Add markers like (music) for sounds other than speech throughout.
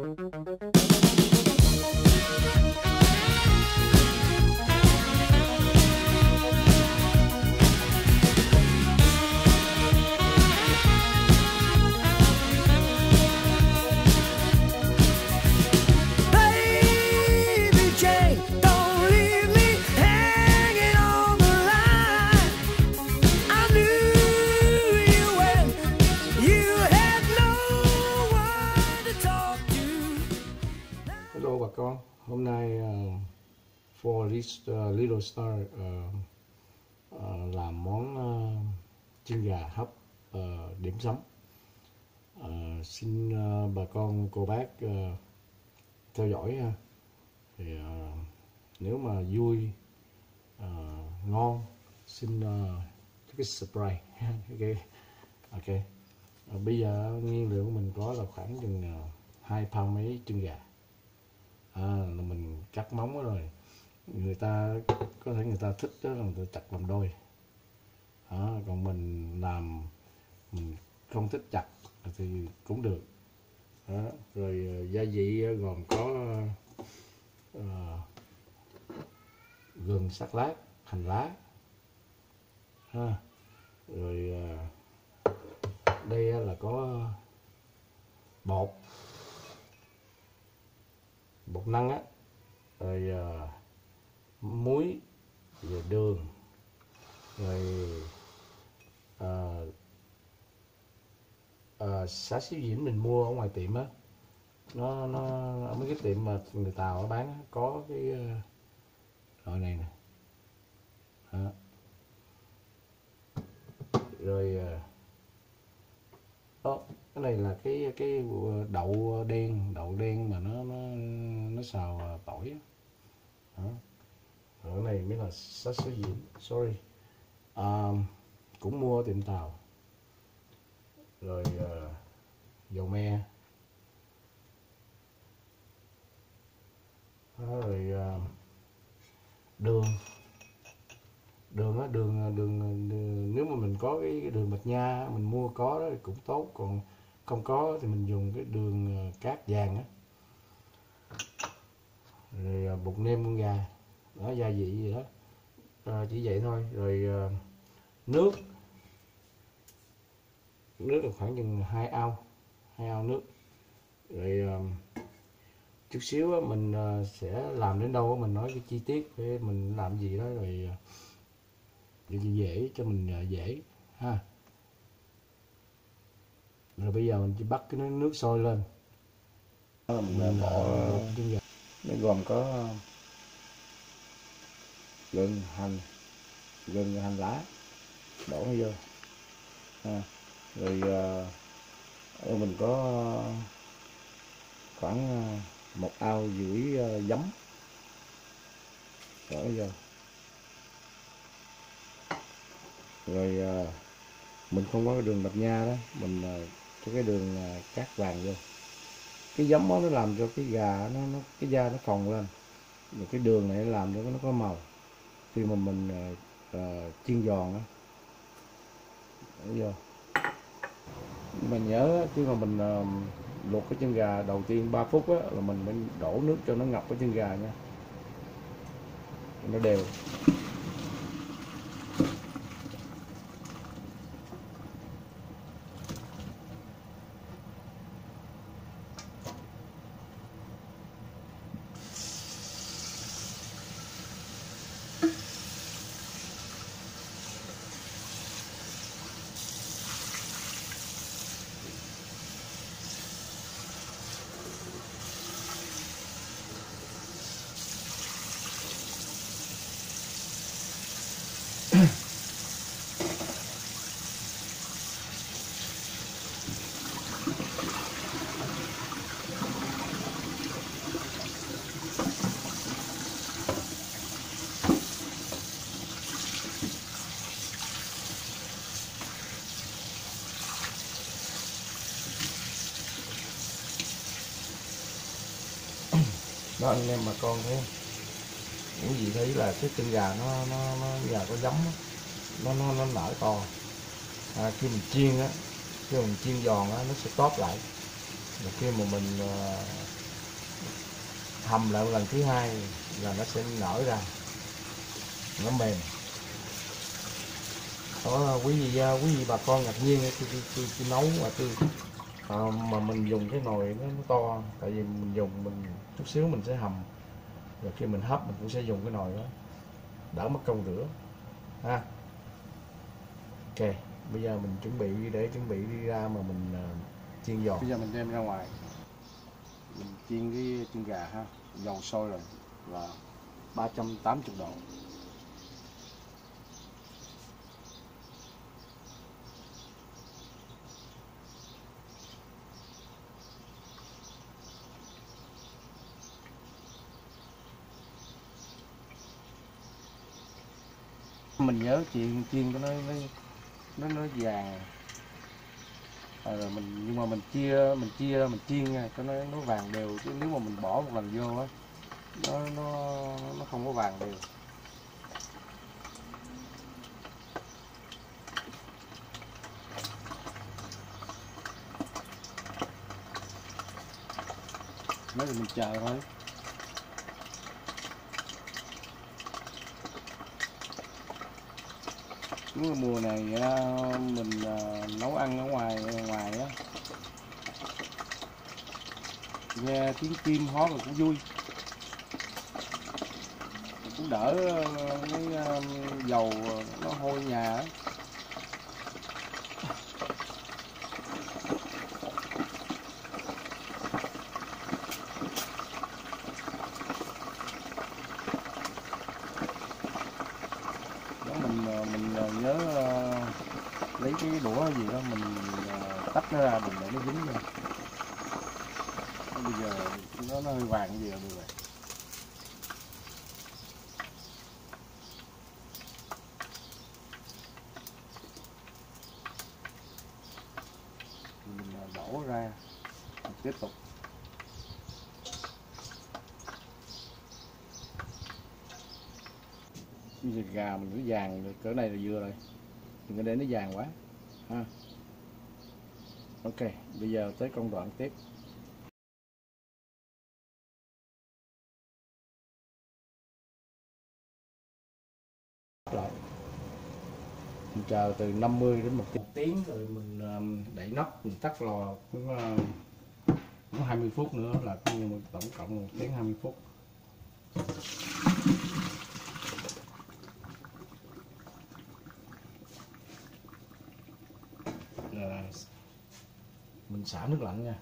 Thank you. Con, hôm nay ờ, uh, for this uh, ờ, little star uh, uh, làm món uh, chân gà hấp uh, điểm sắm. Uh, xin uh, bà con cô bác uh, theo dõi ha. Thì uh, nếu mà vui uh, ngon xin uh, cái spray (laughs) ok ok uh, bây giờ nguyên liệu của mình có là khoảng chừng uh, hai pound mấy chân gà cắt móng rồi. Người ta có thể người ta thích đó là người ta chặt làm đôi. Đó, còn mình làm mình không thích chặt thì cũng được. Đó. rồi ờ, gia vị ờ, gồm có ờ, gừng sắc lát hành lá. Ha rồi ờ, đây là có bột. Bột năng á rồi uh, muối rồi đường rồi uh, uh, xá xíu diễn mình mua ở ngoài tiệm á nó nó ở mấy cái tiệm mà người tàu nó bán có cái uh, loại này nè Đó. rồi uh, cái này là cái cái ờ, đậu ờ, đen đậu đen mà nó nó nó xào ờ, tỏi. Đó. Cái này mới là sát số gì sorry à, cũng mua tiệm tàu rồi ờ, dầu me Đó, rồi ờ, đường đường á đường, đường đường nếu mà mình có cái, cái đường bạch nha mình mua có đó thì cũng tốt còn không có thì mình dùng cái đường ờ, cát vàng á. Rồi ờ, bột nêm con gà. Đó gia vị gì đó. À, chỉ vậy thôi. Rồi nước. Nước là khoảng chừng hai ao hai ao nước. Rồi chút xíu á, mình sẽ làm đến đâu á, mình nói cái chi tiết để mình làm gì đó rồi để dễ cho mình dễ ha rồi bây giờ mình chỉ bắt cái nước, sôi lên. Mình bỏ nó gồm có gừng hành gừng hành lá đổ nó vô. Ha. rồi ờ, ở mình có khoảng ờ, một ao rưỡi ờ, giấm. Đổ nó vô. Rồi ờ, mình không có đường bạch nha đó mình ờ, cho cái đường à, cát vàng vô. Cái giấm đó nó làm cho cái gà nó, nó cái da nó phồng lên. Rồi cái đường này nó làm cho nó có màu. Khi mà mình uh, chiên giòn á. Vô. Mình nhớ khi mà mình uh, luộc cái chân gà đầu tiên 3 phút á là mình phải đổ nước cho nó ngập cái chân gà nha. Cho nó đều. Đó anh em bà con thấy những gì thấy là cái chân gà nó nó nó gà có giống nó nó nó nở to. À, khi mình chiên á khi mình chiên giòn á nó sẽ tóp lại. Và khi mà mình à, hầm lại một lần thứ hai là nó sẽ nở ra. Nó mềm. Đó quý vị à, quý vị bà con ngạc nhiên khi, tôi, nấu và tôi à, mà mình dùng cái nồi nó, nó to tại vì mình dùng mình chút xíu mình sẽ hầm. Rồi khi mình hấp mình cũng sẽ dùng cái nồi đó. Đỡ mất công rửa. Ha. Ok bây giờ mình chuẩn bị để chuẩn bị đi ra mà mình uh, chiên giò bây giờ mình đem ra ngoài. Mình chiên cái chân gà ha. Dầu sôi rồi. Là 380 độ. Mình nhớ chiên chiên cho nó nó nó, nó vàng à, rồi mình nhưng mà mình chia mình chia ra mình chiên nha cho nó nó vàng đều. Chứ nếu mà mình bỏ một lần vô á nó nó nó không có vàng đều. Mấy mình chờ thôi. Nếu mùa này mình à, nấu ăn ở ngoài ngoài á. Nghe tiếng chim hót là cũng vui. Cũng đỡ à, cái à, dầu nó hôi nhà á đó mình ờ, mình ờ, nhớ ờ, lấy cái đũa gì đó mình ờ, tách nó ra đừng để nó dính vô. Bây giờ nó nó hơi vàng cái gì rồi vậy rồi mình đổ ra mình tiếp tục. Bây giờ gà mình cứ vàng được, cỡ này là vừa rồi. Đừng có để nó vàng quá. Ha ok, bây giờ tới công đoạn tiếp. Lại mình chờ từ 50 đến một tiếng. Rồi mình um, đẩy nắp, mình tắt lò cũng um, cũng 20 phút nữa là coi như tổng cộng một tiếng 20 phút Rồi, mình xả nước lạnh nha.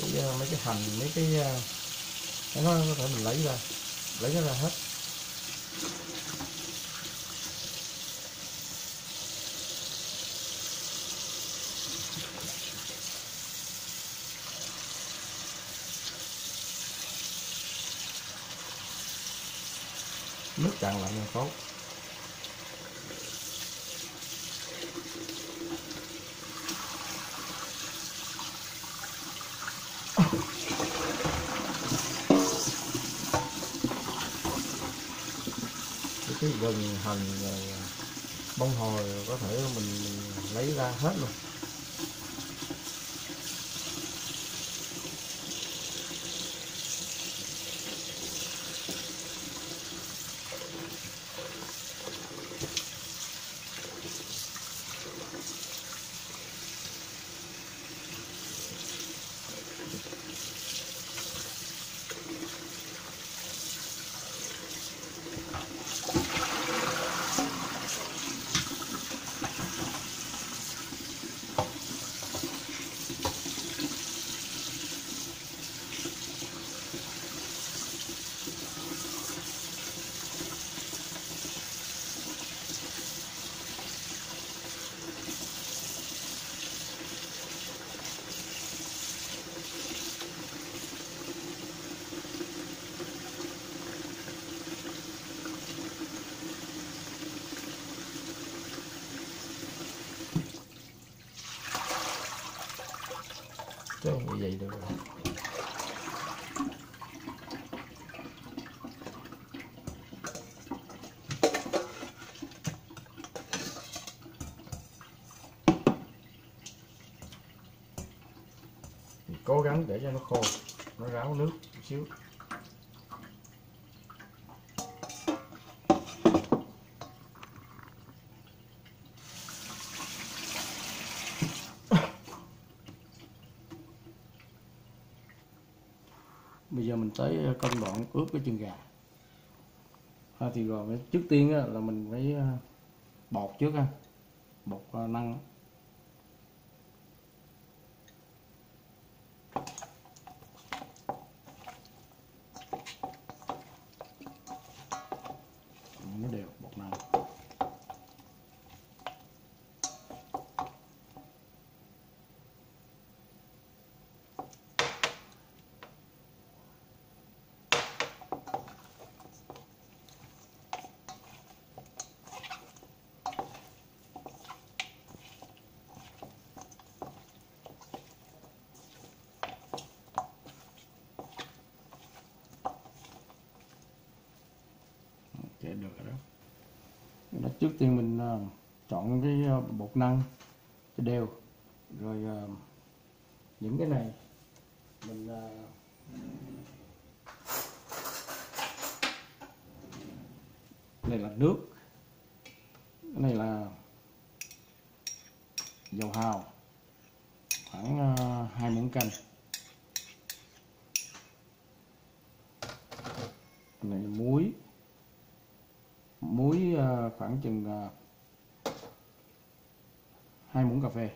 Cái ờ, mấy cái hành, mấy cái ờ, cái nó có thể mình lấy ra, lấy nó ra hết. Nước cạn lạnh là tốt. Cái gừng hành à, bông hồi có thể mình, mình lấy ra hết luôn chứ không như vậy được rồi cố gắng để cho nó khô nó ráo nước một xíu. Bây giờ mình tới công đoạn ướp cái chân gà. À, thì rồi trước tiên là mình phải à, bột trước ha. Bột à, năng nó đều bột năng được rồi đó. Đó, trước tiên mình uh, chọn cái uh, bột năng cho đều rồi uh, những cái này mình uh, này là nước cái này là dầu hào khoảng ờ, hai muỗng canh. Này muối khoảng chừng ờ, hai muỗng cà phê.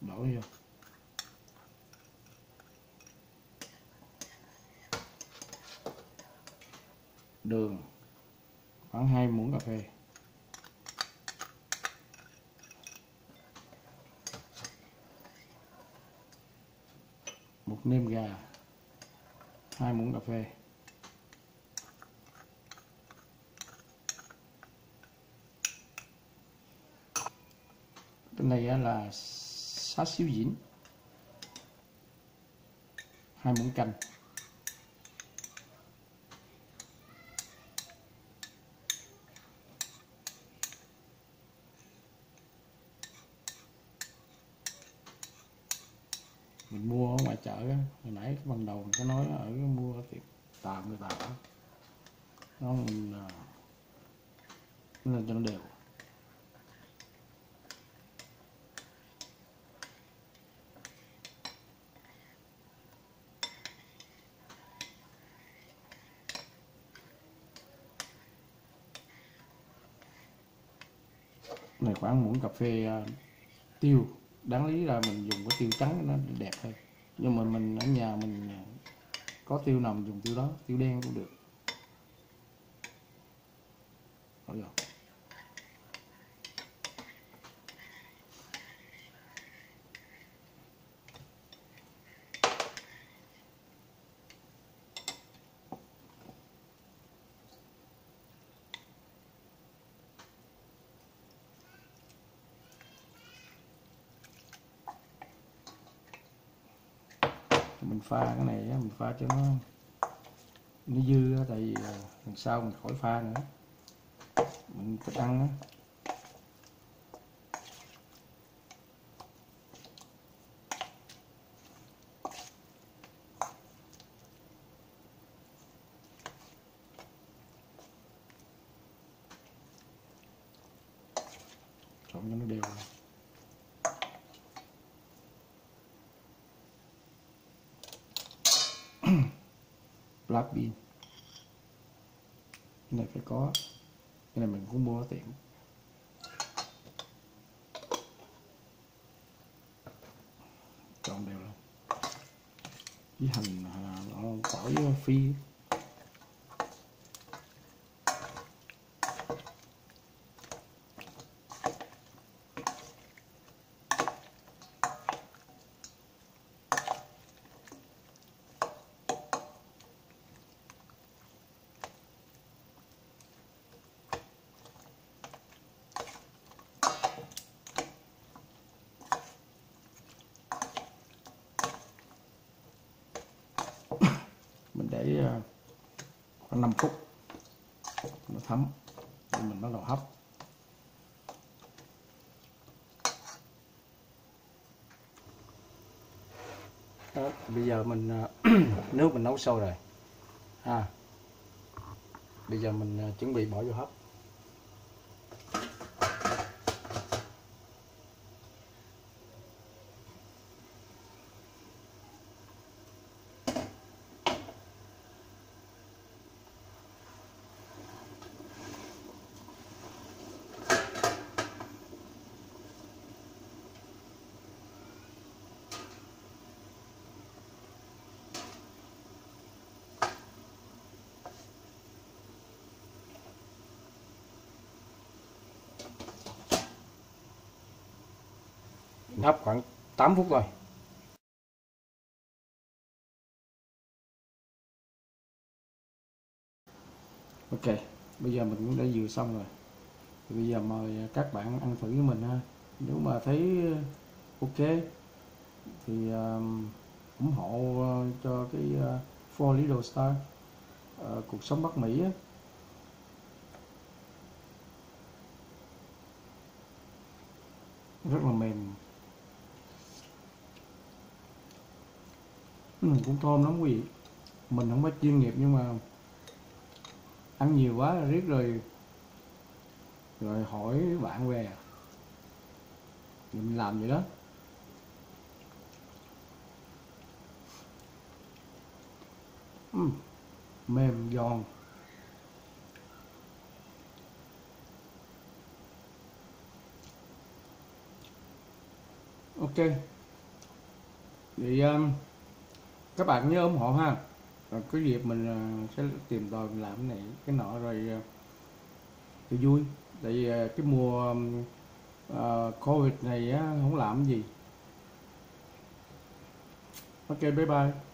Đổ vô. Đường. Khoảng hai muỗng cà phê. Một nêm gà. Hai muỗng cà phê. Cái này là sát xíu dĩn. Hai muỗng canh. Mình mua ở ngoài chợ á. Hồi nãy cái ban đầu mình có nói ở mua ở tiệm tạm người ta đó. Nó mình à, nên cho nó đều này khoảng muỗng cà phê à, tiêu. Đáng lý là mình dùng cái tiêu trắng nó đẹp hơn. Nhưng mà mình ở nhà mình à, có tiêu nào mình dùng tiêu đó, tiêu đen cũng được. Bỏ vô. Mình pha cái này á, mình pha cho nó nó dư á, tại vì ờ, lần sau mình khỏi pha nữa. Mình thích ăn á. Trộn cho nó đều. Lắp pin cái này phải có. Cái này mình cũng mua ở tiệm đều luôn. Với hành à, nó tỏi với phi mình để à, khoảng 5 phút nó thấm. Thì mình bắt đầu hấp. Đó, bây giờ mình à, (clears throat) nước mình nấu sôi rồi. Ha bây giờ mình à, chuẩn bị bỏ vô hấp. Mình hấp khoảng 8 phút thôi. Ok bây giờ mình cũng đã vừa xong rồi. Thì bây giờ mời các bạn ăn thử với mình ha. Nếu mà thấy ờ, ok thì um, ủng hộ uh, cho cái uh, Four Little Star uh, cuộc sống Bắc Mỹ á. rất là mềm. Ừ, cũng thơm lắm quý vị. Mình không phải chuyên nghiệp nhưng mà ăn nhiều quá riết rồi rồi hỏi bạn về. Thì mình làm vậy đó. Ừm, mềm giòn. Ok. Vậy um, các bạn nhớ ủng hộ ha. Rồi có dịp mình à, sẽ tìm tòi mình làm cái này cái nọ rồi à, thì vui. Tại vì à, cái mùa uh, covid này á không làm gì. Ok bye bye.